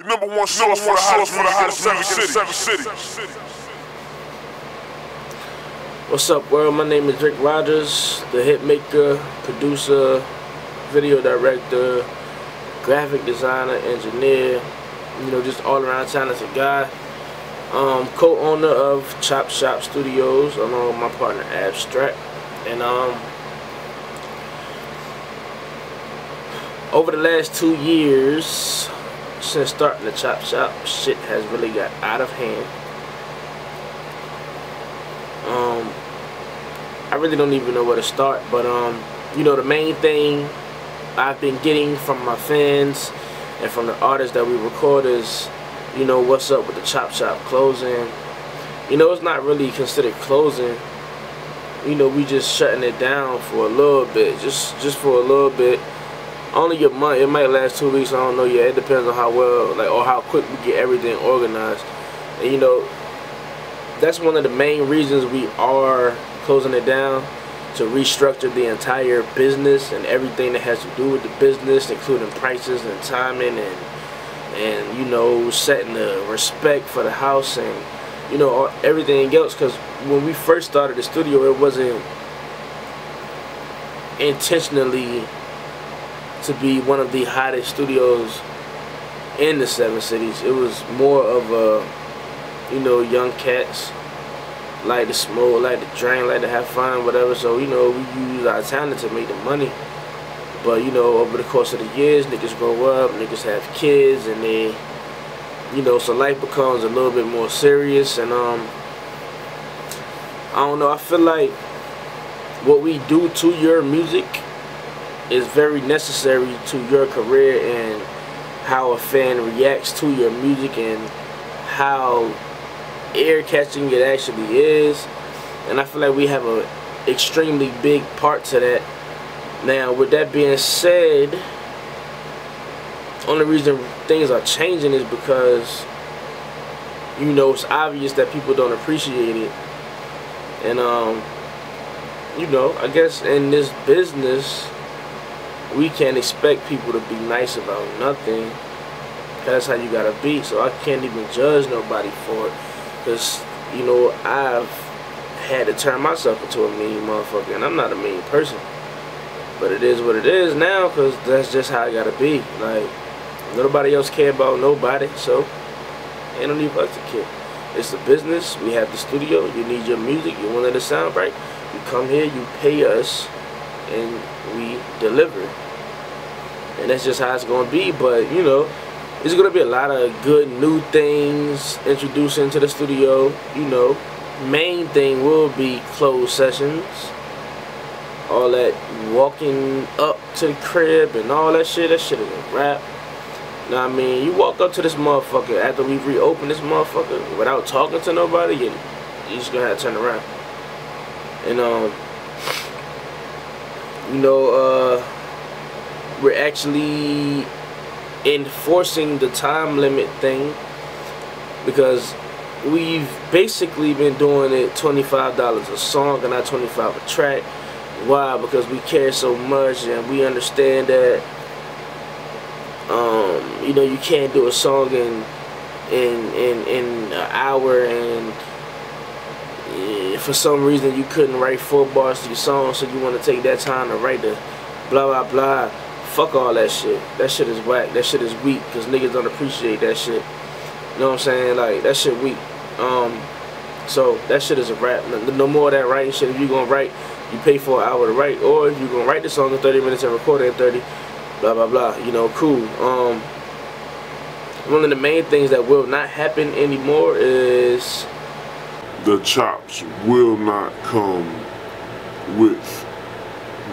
Your number one source for the hottest, for the hottest music in seven cities. What's up, world? My name is Rick Rogers, the hit maker, producer, video director, graphic designer, engineer, you know, just all around talented guy. Um, co-owner of Chop Shop Studios along with my partner Abstract. And um, over the last two years, since starting the Chop Shop, shit has really got out of hand. Um, I really don't even know where to start, but um, you know, the main thing I've been getting from my fans and from the artists that we record is, you know, what's up with the Chop Shop closing. You know, it's not really considered closing. You know, we just shutting it down for a little bit, just just for a little bit only a month. It might last two weeks. I don't know yet. It depends on how well, like, or how quick we get everything organized. And you know, that's one of the main reasons we are closing it down to restructure the entire business and everything that has to do with the business, including prices and timing and and you know setting the respect for the house and you know everything else. Because when we first started the studio, it wasn't intentionally to be one of the hottest studios in the seven cities. It was more of a, you know, young cats like to smoke, like to drink, like to have fun, whatever. So, you know, we use our talent to make the money. But, you know, over the course of the years, niggas grow up, niggas have kids, and they, you know, so life becomes a little bit more serious. And, um, I don't know, I feel like what we do to your music is very necessary to your career and how a fan reacts to your music and how ear catching it actually is. And I feel like we have a extremely big part to that. Now with that being said only reason things are changing is because you know it's obvious that people don't appreciate it. And um you know I guess in this business we can't expect people to be nice about nothing. That's how you gotta be. So I can't even judge nobody for it. Because, you know, I've had to turn myself into a mean motherfucker. And I'm not a mean person. But it is what it is now because that's just how I gotta be. Like, nobody else care about nobody. So, ain't no need for us to care. It's a business. We have the studio. You need your music. You want it to sound right. You come here. You pay us and we deliver. And that's just how it's going to be. But, you know, there's going to be a lot of good new things introduced into the studio. You know, main thing will be closed sessions. All that walking up to the crib and all that shit. That shit is a wrap. Now, I mean, you walk up to this motherfucker after we reopen this motherfucker without talking to nobody, you, you just gonna have to turn around. And, um, you know, uh, we're actually enforcing the time limit thing because we've basically been doing it $25 a song and not 25 a track. Why? Because we care so much and we understand that um, you know you can't do a song in in in in an hour and for some reason you couldn't write four bars to your song, so you want to take that time to write the blah blah blah. Fuck all that shit. That shit is whack. That shit is weak because niggas don't appreciate that shit. You know what I'm saying? Like that shit weak. Um, so that shit is a wrap. No, no more of that writing shit. If you gonna write, you pay for an hour to write, or if you gonna write the song in 30 minutes and record it in 30, blah blah blah. You know, cool. Um, one of the main things that will not happen anymore is the chops will not come with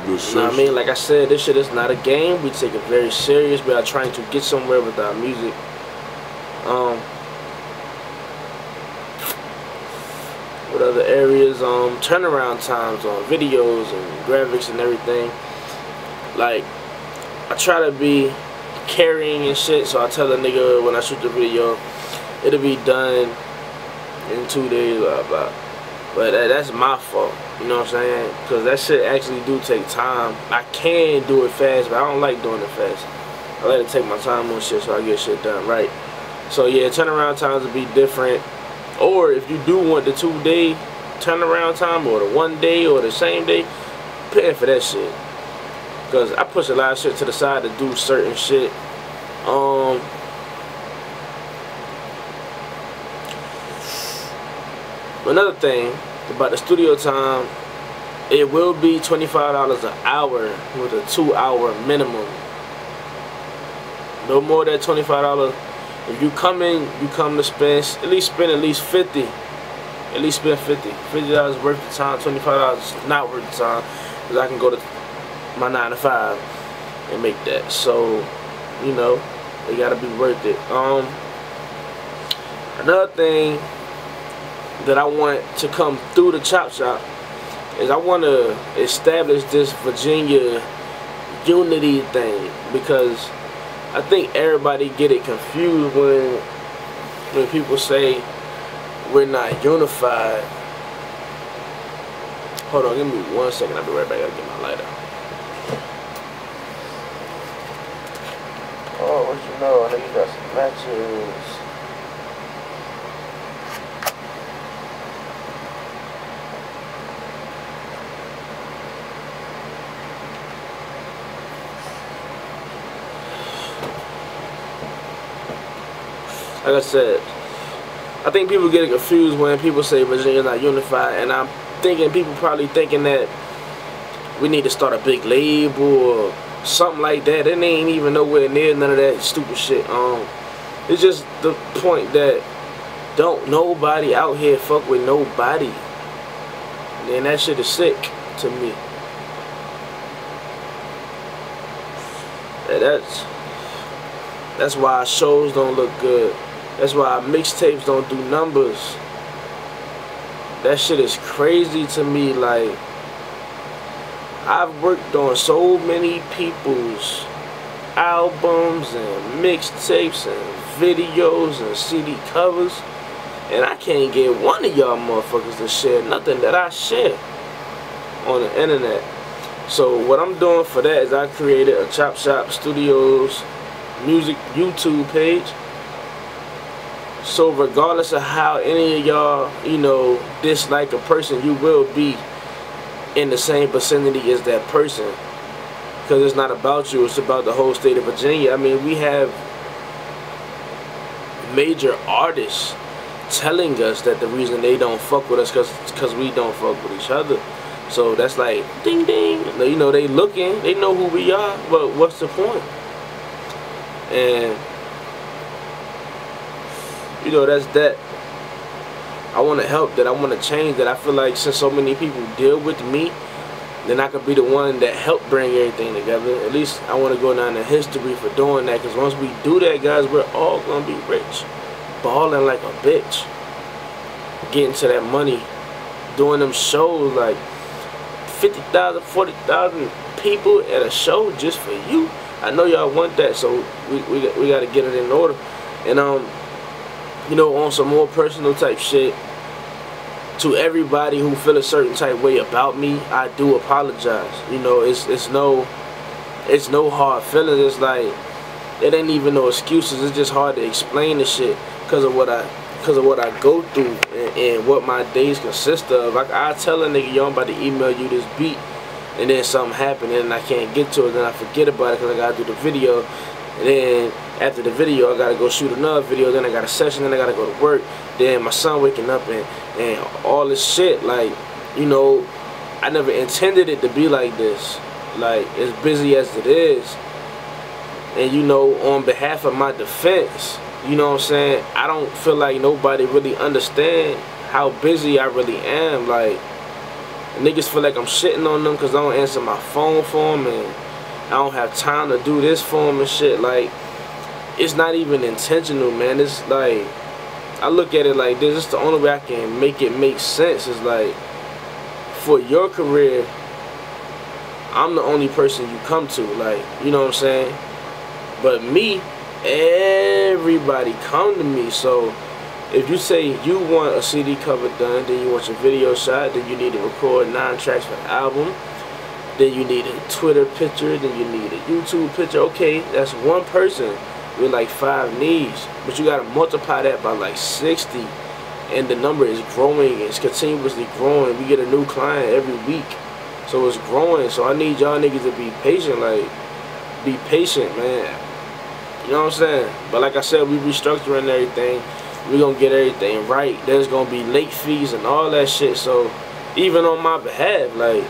the. You know I mean? Like I said, this shit is not a game. We take it very serious. We are trying to get somewhere with our music. Um, what other areas? Um, turnaround times on videos and graphics and everything. Like, I try to be carrying and shit, so I tell a nigga when I shoot the video, it'll be done in two days, blah, blah. But that, that's my fault, you know what I'm saying? Because that shit actually do take time. I can do it fast, but I don't like doing it fast. I like to take my time on shit so I get shit done right. So yeah, turnaround times will be different. Or if you do want the two day turnaround time or the one day or the same day, pay for that shit. Cause I push a lot of shit to the side to do certain shit. Um Another thing about the studio time, it will be $25 an hour with a two hour minimum. No more than $25. If you come in, you come to spend, at least spend at least 50 At least spend 50 $50 worth of time, $25 not worth the time. Because I can go to my 9 to 5 and make that. So, you know, it gotta be worth it. Um, another thing that I want to come through the chop shop is I want to establish this Virginia unity thing because I think everybody get it confused when when people say we're not unified. Hold on, give me one second. I'll be right back. I gotta get my lighter. Oh, what you know? I know you got some matches. Like I said, I think people get confused when people say Virginia's not unified, and I'm thinking people probably thinking that we need to start a big label or something like that. It ain't even nowhere near none of that stupid shit. Um, it's just the point that don't nobody out here fuck with nobody, and that shit is sick to me. That's that's why shows don't look good. That's why mixtapes don't do numbers. That shit is crazy to me. Like, I've worked on so many people's albums and mixtapes and videos and CD covers. And I can't get one of y'all motherfuckers to share nothing that I share on the internet. So what I'm doing for that is I created a Chop Shop Studios music YouTube page so regardless of how any of y'all, you know, dislike a person, you will be in the same vicinity as that person. Because it's not about you, it's about the whole state of Virginia. I mean, we have major artists telling us that the reason they don't fuck with us because because we don't fuck with each other. So that's like, ding ding. You know, they looking, they know who we are, but what's the point? And you know, that's that. I want to help that. I want to change that. I feel like since so many people deal with me, then I could be the one that helped bring everything together. At least I want to go down in history for doing that. Because once we do that, guys, we're all going to be rich. Balling like a bitch. Getting to that money. Doing them shows like 50,000, 40,000 people at a show just for you. I know y'all want that, so we, we, we got to get it in order. And um, you know, on some more personal type shit, to everybody who feel a certain type way about me, I do apologize. You know, it's it's no it's no hard feelings. It's like it ain't even no excuses. It's just hard to explain the shit because of what I because of what I go through and, and, what my days consist of. Like I tell a nigga, yo, I'm about to email you this beat, and then something happen and I can't get to it, then I forget about it because I gotta do the video, and then after the video, I gotta go shoot another video. Then I got a session. Then I gotta go to work. Then my son waking up and and all this shit. Like, you know, I never intended it to be like this. Like as busy as it is, and you know, on behalf of my defense, you know what I'm saying. I don't feel like nobody really understand how busy I really am. Like, niggas feel like I'm shitting on them because I don't answer my phone for them and I don't have time to do this for them and shit. Like it's not even intentional, man. It's like I look at it like this. It's the only way I can make it make sense. Is like for your career, I'm the only person you come to. Like you know what I'm saying. But me, everybody come to me. So if you say you want a CD cover done, then you want your video shot, then you need to record nine tracks for the album. Then you need a Twitter picture, then you need a YouTube picture. Okay, that's one person with like five needs. But you gotta multiply that by like 60 and the number is growing. It's continuously growing. We get a new client every week. So it's growing. So I need y'all niggas to be patient. Like, be patient, man. You know what I'm saying? But like I said, we restructuring everything. we gonna get everything right. There's gonna be late fees and all that shit. So even on my behalf, like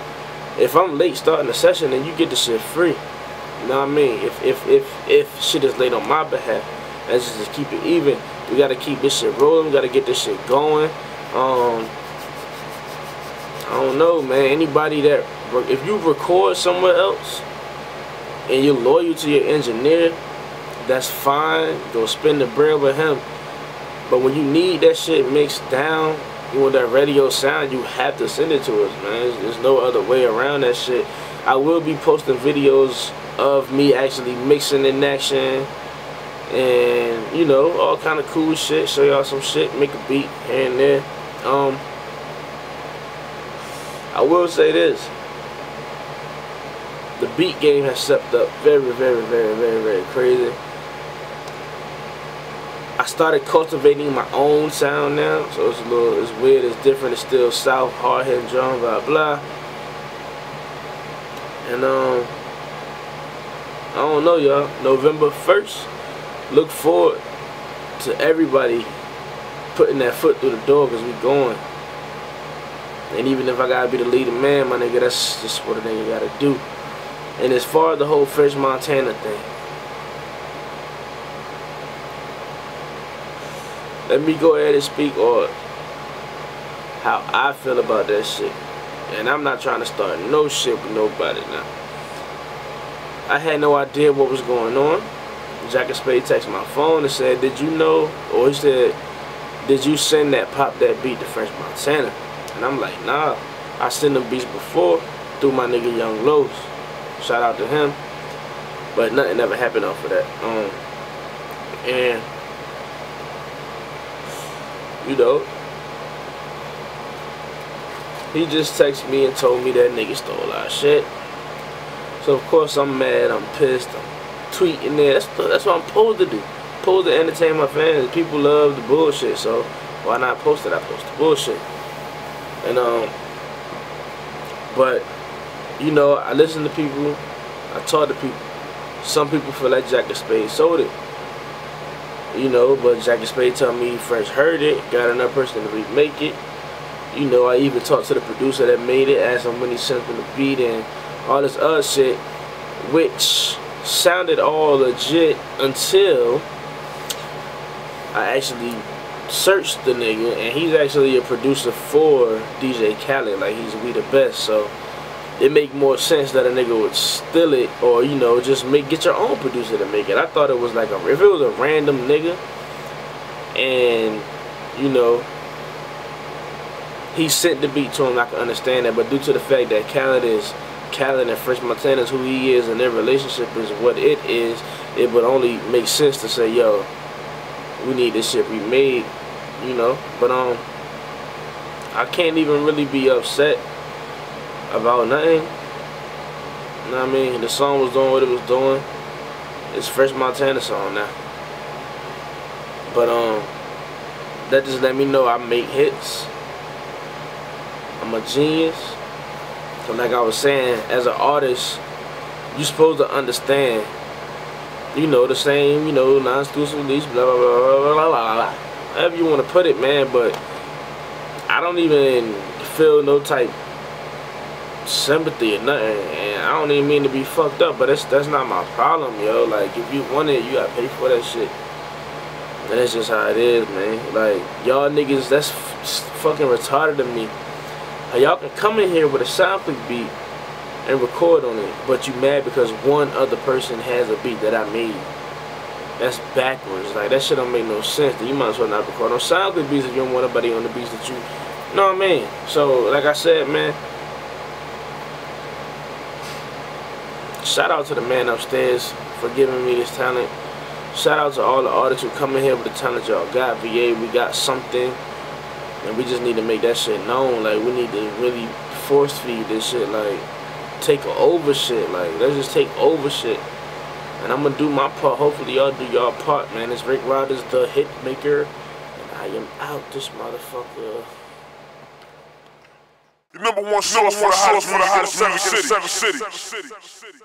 if I'm late starting the session, then you get the shit free. You know what I mean? If if if if shit is laid on my behalf, let's just keep it even. We gotta keep this shit rolling. We gotta get this shit going. Um, I don't know, man. Anybody that if you record somewhere else and you're loyal to your engineer, that's fine. Go spend the bread with him. But when you need that shit mixed down, you want that radio sound, you have to send it to us, man. There's, there's no other way around that shit. I will be posting videos of me actually mixing in action and you know all kind of cool shit show y'all some shit make a beat here and there. Um I will say this. The beat game has stepped up very very very very very crazy. I started cultivating my own sound now, so it's a little, it's weird, it's different, it's still South, hard hitting drum, blah blah. And um, I don't know y'all, November 1st, look forward to everybody putting that foot through the door because we going. And even if I gotta be the leading man, my nigga, that's just what a nigga gotta do. And as far as the whole French Montana thing, let me go ahead and speak on how I feel about that shit. And I'm not trying to start no shit with nobody now. I had no idea what was going on. Jack and Spade texted my phone and said, Did you know? Or he said, Did you send that pop that beat to French Montana? And I'm like, Nah. I sent them beats before through my nigga Young Los. Shout out to him. But nothing ever happened off of that. Um, and you know. He just texted me and told me that nigga stole our shit. So of course I'm mad, I'm pissed, I'm tweeting there. That's, that's what I'm supposed to do. I'm supposed to entertain my fans. People love the bullshit, so why not post it? I post the bullshit. And um but you know, I listen to people, I talk to people. Some people feel like Jack and Spade sold it you know, but Jackie Spade told me French heard it, got another person to remake it. You know, I even talked to the producer that made it, asked him when he sent him the beat and all this other shit, which sounded all legit until I actually searched the nigga and he's actually a producer for DJ Khaled, like he's We the Best, so it make more sense that a nigga would steal it or you know just make get your own producer to make it. I thought it was like a if it was a random nigga and you know he sent the beat to him, I can understand that. But due to the fact that Khaled is Khaled and French Montana is who he is and their relationship is what it is, it would only make sense to say, yo, we need this shit remade, you know. But um I can't even really be upset about nothing. You know what I mean? The song was doing what it was doing. It's French Montana song now. But um that just let me know I make hits. I'm a genius. So like I was saying, as an artist, you're supposed to understand, you know, the same, you know, non-exclusive release, blah, blah, blah, blah, blah, blah, blah. However you want to put it, man, but I don't even feel no type sympathy or nothing. And I don't even mean to be fucked up, but that's that's not my problem, yo. Like if you want it, you gotta pay for that shit. And that's just how it is, man. Like y'all niggas, that's fucking retarded to me. Y'all can come in here with a SoundClick beat and record on it, but you mad because one other person has a beat that I made. That's backwards. Like that shit don't make no sense. You might as well not record on SoundClick beats if you don't want nobody on the beats that you. What I mean? So like I said, man. Shout out to the man upstairs for giving me this talent. Shout out to all the artists who come in here with the talent y'all got. VA, we got something. And we just need to make that shit known. Like, we need to really force feed this shit. Like, take over shit. Like, let's just take over shit. And I'm gonna do my part. Hopefully y'all do y'all part, man. It's Rick Rogers, the hit maker. And I am out this motherfucker. The number one source for the hottest, for the hottest music in the seven cities.